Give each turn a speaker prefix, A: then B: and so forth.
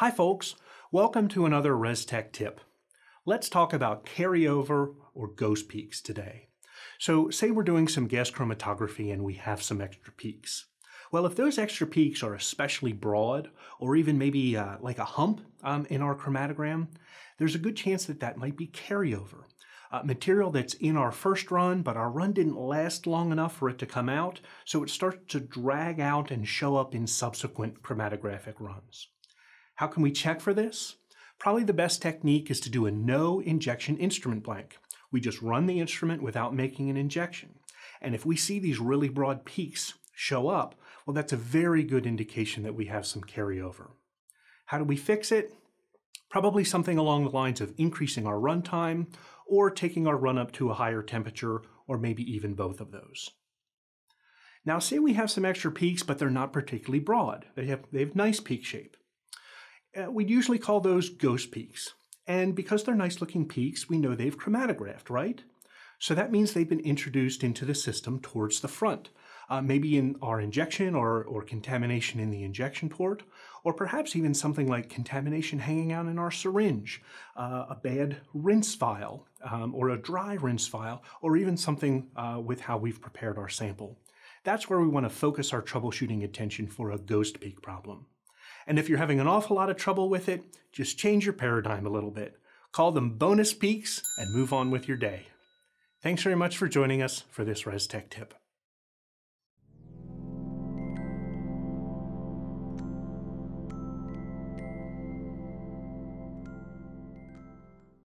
A: Hi folks, welcome to another Restek tip. Let's talk about carryover or ghost peaks today. So say we're doing some gas chromatography and we have some extra peaks. Well, if those extra peaks are especially broad, or even maybe uh, like a hump um, in our chromatogram, there's a good chance that that might be carryover. Uh, material that's in our first run, but our run didn't last long enough for it to come out, so it starts to drag out and show up in subsequent chromatographic runs. How can we check for this? Probably the best technique is to do a no injection instrument blank. We just run the instrument without making an injection. And if we see these really broad peaks show up, well, that's a very good indication that we have some carryover. How do we fix it? Probably something along the lines of increasing our runtime or taking our run up to a higher temperature or maybe even both of those. Now say we have some extra peaks, but they're not particularly broad. They have, they have nice peak shape. Uh, we'd usually call those ghost peaks. And because they're nice looking peaks, we know they've chromatographed, right? So that means they've been introduced into the system towards the front uh, maybe in our injection or, or contamination in the injection port, or perhaps even something like contamination hanging out in our syringe, uh, a bad rinse file, um, or a dry rinse file, or even something uh, with how we've prepared our sample. That's where we want to focus our troubleshooting attention for a ghost peak problem. And if you're having an awful lot of trouble with it, just change your paradigm a little bit. Call them bonus peaks and move on with your day. Thanks very much for joining us for this Restek tip.